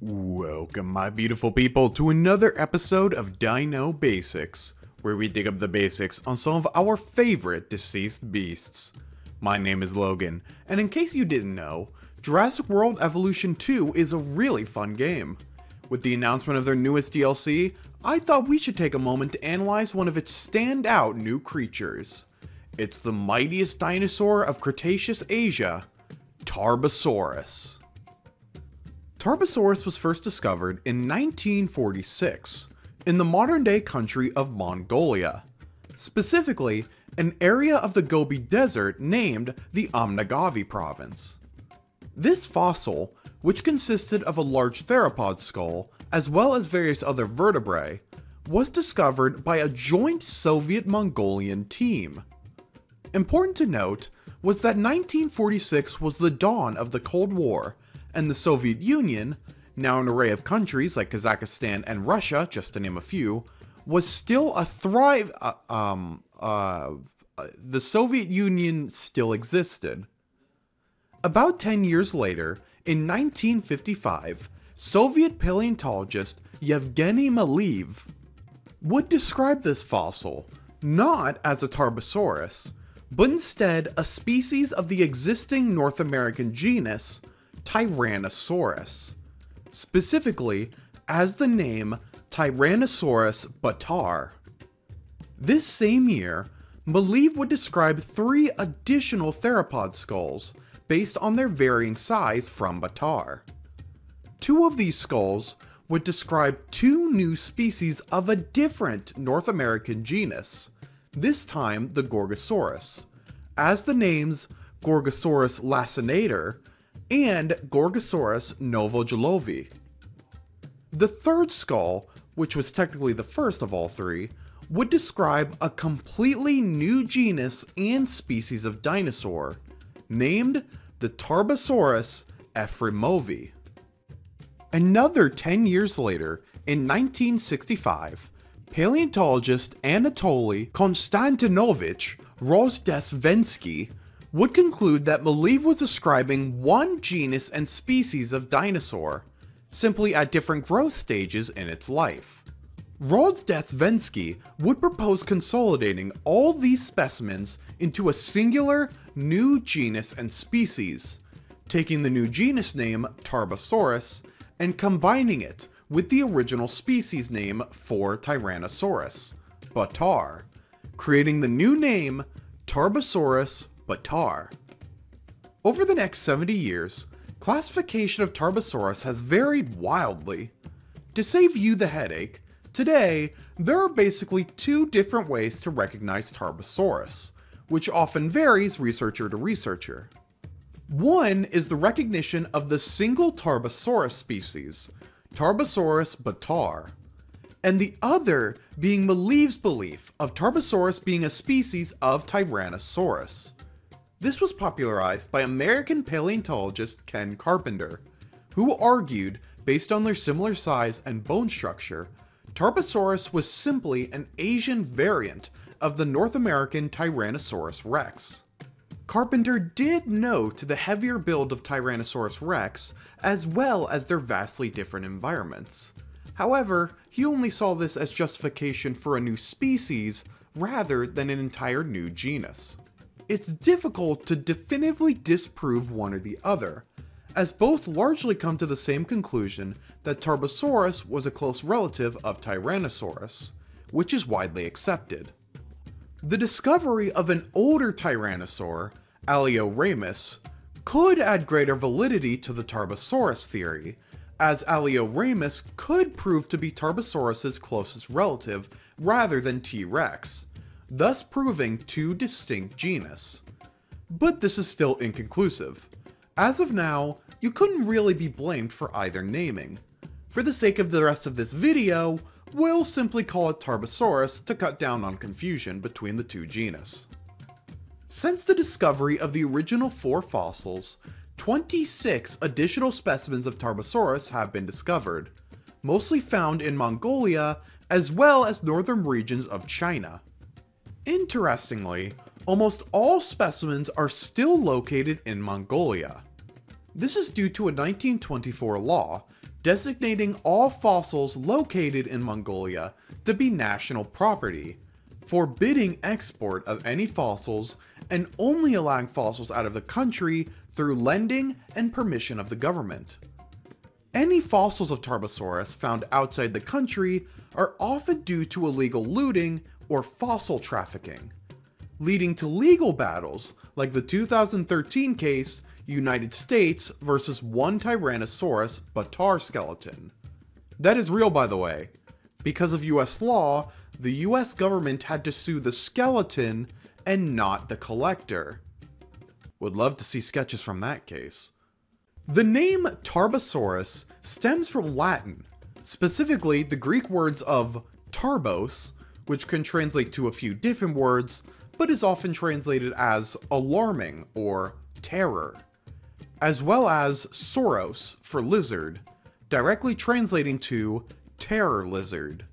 Welcome, my beautiful people, to another episode of Dino Basics, where we dig up the basics on some of our favorite deceased beasts. My name is Logan, and in case you didn't know, Jurassic World Evolution 2 is a really fun game. With the announcement of their newest DLC, I thought we should take a moment to analyze one of its standout new creatures. It's the mightiest dinosaur of Cretaceous Asia, Tarbosaurus. Tarbosaurus was first discovered in 1946 in the modern day country of Mongolia, specifically an area of the Gobi Desert named the Ömnögovi province. This fossil, which consisted of a large theropod skull as well as various other vertebrae, was discovered by a joint Soviet Mongolian team. Important to note was that 1946 was the dawn of the Cold War and the Soviet Union, now an array of countries like Kazakhstan and Russia, just to name a few, was still a thrive. Uh, um, uh, the Soviet Union still existed. About 10 years later, in 1955, Soviet paleontologist Yevgeny Maleev would describe this fossil not as a Tarbosaurus, but instead a species of the existing North American genus Tyrannosaurus, specifically as the name Tyrannosaurus bataar. This same year, Maleev would describe three additional theropod skulls based on their varying size from Bataar. Two of these skulls would describe two new species of a different North American genus, this time the Gorgosaurus, as the names Gorgosaurus lancinator and Gorgosaurus novojilovi. The third skull, which was technically the first of all three, would describe a completely new genus and species of dinosaur, named the Tarbosaurus efremovi. Another 10 years later, in 1965, paleontologist Anatoly Konstantinovich Rozhdestvensky would conclude that Maleev was describing one genus and species of dinosaur, simply at different growth stages in its life. Rozhdestvensky would propose consolidating all these specimens into a singular new genus and species, taking the new genus name Tarbosaurus and combining it with the original species name for Tyrannosaurus, Bataar, creating the new name Tarbosaurus bataar. Over the next 70 years, classification of Tarbosaurus has varied wildly. To save you the headache, today there are basically two different ways to recognize Tarbosaurus, which often varies researcher to researcher. One is the recognition of the single Tarbosaurus species, Tarbosaurus bataar, and the other being Maleev's belief of Tarbosaurus being a species of Tyrannosaurus. This was popularized by American paleontologist Ken Carpenter, who argued, based on their similar size and bone structure, Tarbosaurus was simply an Asian variant of the North American Tyrannosaurus rex. Carpenter did note the heavier build of Tyrannosaurus rex, as well as their vastly different environments. However, he only saw this as justification for a new species rather than an entire new genus it's difficult to definitively disprove one or the other, as both largely come to the same conclusion that Tarbosaurus was a close relative of Tyrannosaurus, which is widely accepted. The discovery of an older Tyrannosaur, Alioramus, could add greater validity to the Tarbosaurus theory, as Alioramus could prove to be Tarbosaurus's closest relative rather than T. rex, thus proving two distinct genus. But this is still inconclusive. As of now, you couldn't really be blamed for either naming. For the sake of the rest of this video, we'll simply call it Tarbosaurus to cut down on confusion between the two genus. Since the discovery of the original four fossils, 26 additional specimens of Tarbosaurus have been discovered, mostly found in Mongolia as well as northern regions of China. Interestingly, almost all specimens are still located in Mongolia. This is due to a 1924 law designating all fossils located in Mongolia to be national property, forbidding export of any fossils, and only allowing fossils out of the country through lending and permission of the government. Any fossils of Tarbosaurus found outside the country are often due to illegal looting or fossil trafficking, leading to legal battles like the 2013 case United States versus one Tyrannosaurus Bataar skeleton. That is real, by the way. Because of US law, the US government had to sue the skeleton and not the collector. Would love to see sketches from that case. The name Tarbosaurus stems from Latin, specifically the Greek words of tarbos, which can translate to a few different words, but is often translated as alarming or terror, as well as sauros for lizard, directly translating to terror lizard.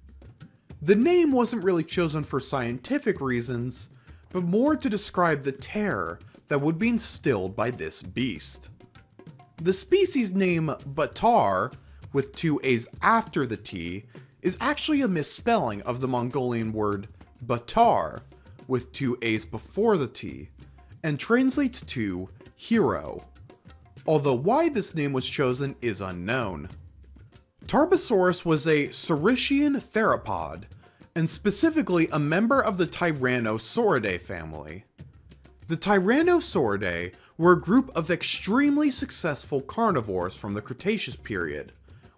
The name wasn't really chosen for scientific reasons, but more to describe the terror that would be instilled by this beast. The species name bataar, with two A's after the T, is actually a misspelling of the Mongolian word Baatar, with two A's before the T, and translates to hero, although why this name was chosen is unknown. Tarbosaurus was a Saurischian theropod, and specifically a member of the Tyrannosauridae family. The Tyrannosauridae were a group of extremely successful carnivores from the Cretaceous period,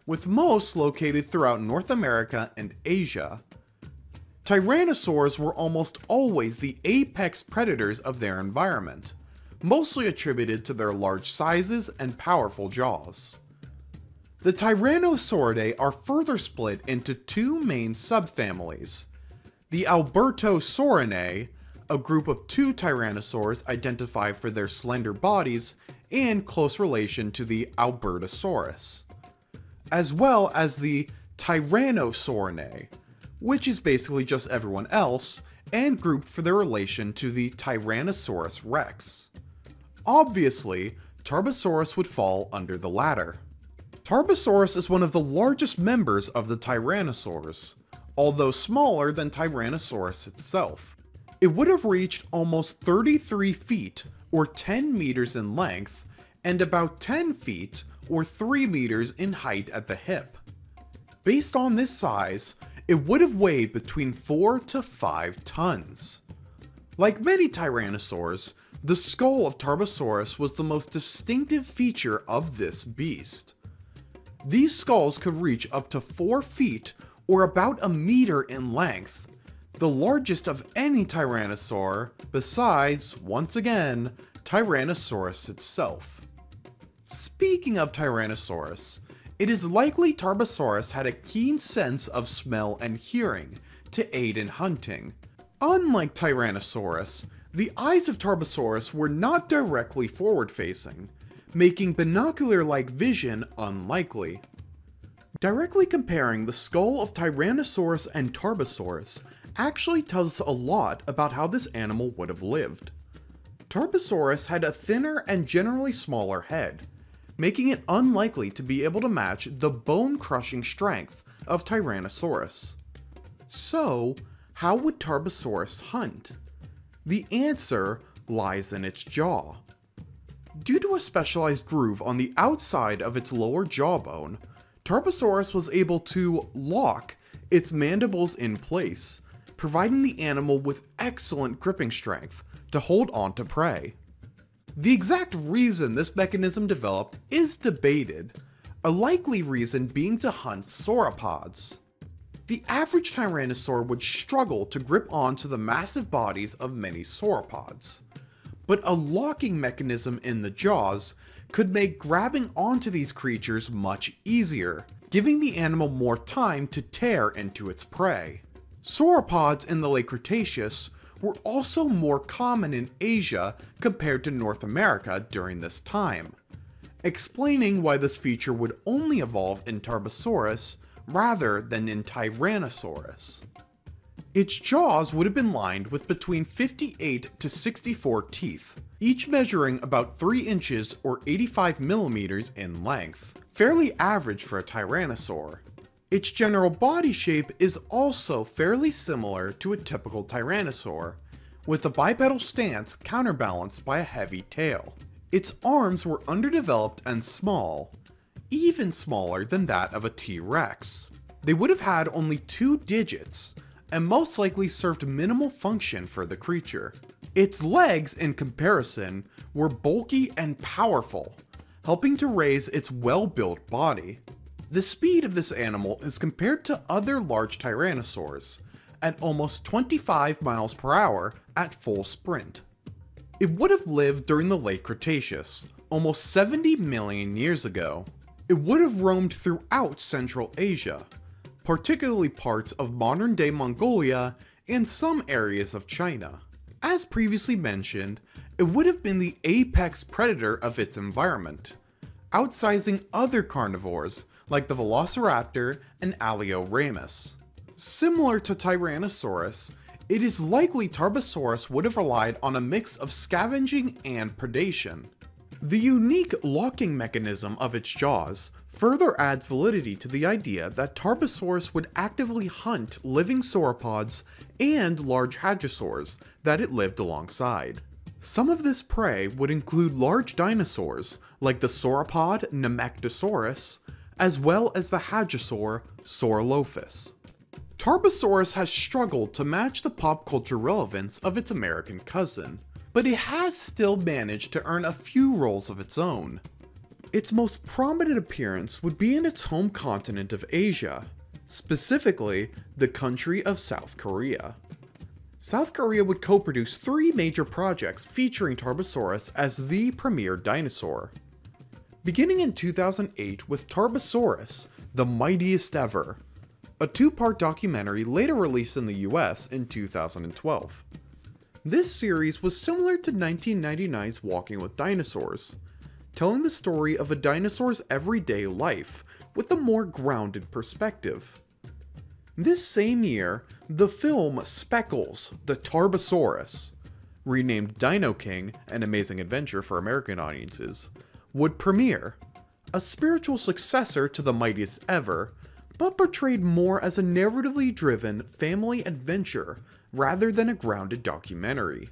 with most located throughout North America and Asia. Tyrannosaurs were almost always the apex predators of their environment, mostly attributed to their large sizes and powerful jaws. The Tyrannosauridae are further split into two main subfamilies. The Albertosaurinae, a group of two tyrannosaurs identified for their slender bodies and close relation to the Albertosaurus, as well as the Tyrannosaurinae, which is basically just everyone else, and grouped for their relation to the Tyrannosaurus rex. Obviously, Tarbosaurus would fall under the latter. Tarbosaurus is one of the largest members of the Tyrannosaurs, although smaller than Tyrannosaurus itself. It would have reached almost 33 feet, or 10 meters in length, and about 10 feet, or 3 meters in height at the hip. Based on this size, it would have weighed between 4 to 5 tons. Like many tyrannosaurs, the skull of Tarbosaurus was the most distinctive feature of this beast. These skulls could reach up to 4 feet or about a meter in length, the largest of any tyrannosaur besides, once again, Tyrannosaurus itself. Speaking of Tyrannosaurus, it is likely Tarbosaurus had a keen sense of smell and hearing to aid in hunting. Unlike Tyrannosaurus, the eyes of Tarbosaurus were not directly forward facing, making binocular-like vision unlikely. Directly comparing the skull of Tyrannosaurus and Tarbosaurus actually tells us a lot about how this animal would have lived. Tarbosaurus had a thinner and generally smaller head, making it unlikely to be able to match the bone-crushing strength of Tyrannosaurus. So, how would Tarbosaurus hunt? The answer lies in its jaw. Due to a specialized groove on the outside of its lower jawbone, Tarbosaurus was able to lock its mandibles in place, providing the animal with excellent gripping strength to hold on to prey. The exact reason this mechanism developed is debated, a likely reason being to hunt sauropods. The average tyrannosaur would struggle to grip onto the massive bodies of many sauropods, but a locking mechanism in the jaws could make grabbing onto these creatures much easier, giving the animal more time to tear into its prey. Sauropods in the late Cretaceous were also more common in Asia compared to North America during this time, explaining why this feature would only evolve in Tarbosaurus rather than in Tyrannosaurus. Its jaws would have been lined with between 58 to 64 teeth, each measuring about 3 inches or 85 millimeters in length, fairly average for a tyrannosaur. Its general body shape is also fairly similar to a typical tyrannosaur, with a bipedal stance counterbalanced by a heavy tail. Its arms were underdeveloped and small, even smaller than that of a T-Rex. They would have had only two digits, and most likely served minimal function for the creature. Its legs, in comparison, were bulky and powerful, helping to raise its well-built body. The speed of this animal is compared to other large tyrannosaurs, at almost 25 miles per hour at full sprint. It would have lived during the late Cretaceous, almost 70 million years ago. It would have roamed throughout Central Asia, particularly parts of modern-day Mongolia and some areas of China. As previously mentioned, it would have been the apex predator of its environment, outsizing other carnivores like the Velociraptor and Alioramus. Similar to Tyrannosaurus, it is likely Tarbosaurus would have relied on a mix of scavenging and predation. The unique locking mechanism of its jaws further adds validity to the idea that Tarbosaurus would actively hunt living sauropods and large hadrosaurs that it lived alongside. Some of this prey would include large dinosaurs like the sauropod Nemegtosaurus, as well as the hadrosaur Saurolophus. Tarbosaurus has struggled to match the pop culture relevance of its American cousin, but it has still managed to earn a few roles of its own. Its most prominent appearance would be in its home continent of Asia, specifically the country of South Korea. South Korea would co-produce three major projects featuring Tarbosaurus as the premier dinosaur. Beginning in 2008 with Tarbosaurus, the mightiest ever, a two-part documentary later released in the US in 2012. This series was similar to 1999's Walking with Dinosaurs, telling the story of a dinosaur's everyday life with a more grounded perspective. This same year, the film Speckles, the Tarbosaurus, renamed Dino King, An Amazing Adventure for American audiences, would premiere, a spiritual successor to The Mightiest Ever, but portrayed more as a narratively driven family adventure rather than a grounded documentary.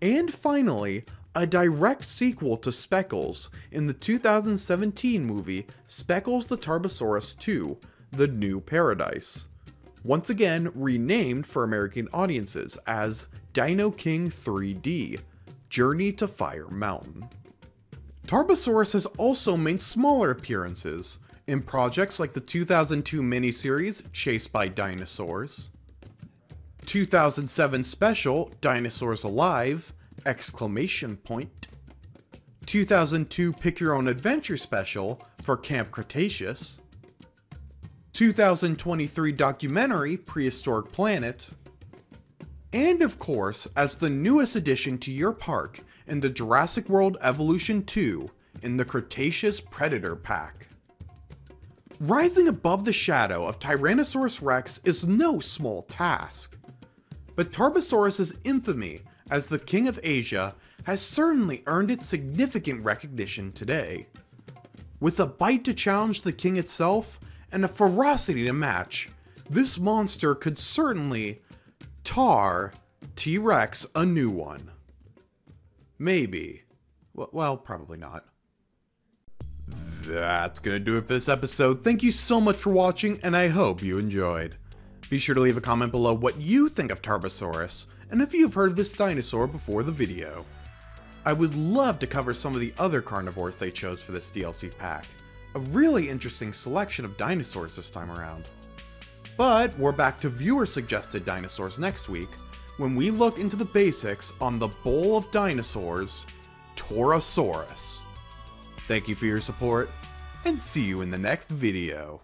And finally, a direct sequel to Speckles in the 2017 movie Speckles the Tarbosaurus 2 The New Paradise. Once again renamed for American audiences as Dino King 3D Journey to Fire Mountain. Tarbosaurus has also made smaller appearances, in projects like the 2002 miniseries Chased by Dinosaurs, 2007 special Dinosaurs Alive! exclamation point, 2002 Pick Your Own Adventure special for Camp Cretaceous, 2023 documentary Prehistoric Planet, and of course, as the newest addition to your park in the Jurassic World Evolution 2 in the Cretaceous Predator Pack. Rising above the shadow of Tyrannosaurus rex is no small task. But Tarbosaurus' infamy as the King of Asia has certainly earned it significant recognition today. With a bite to challenge the king itself, and a ferocity to match, this monster could certainly tar T-Rex a new one. Maybe. Well, probably not that's gonna do it for this episode. Thank you so much for watching, and I hope you enjoyed. Be sure to leave a comment below what you think of Tarbosaurus, and if you've heard of this dinosaur before the video. I would love to cover some of the other carnivores they chose for this DLC pack. A really interesting selection of dinosaurs this time around. But we're back to viewer suggested dinosaurs next week, when we look into the basics on the Bowl of Dinosaurs, Torosaurus. Thank you for your support, and see you in the next video.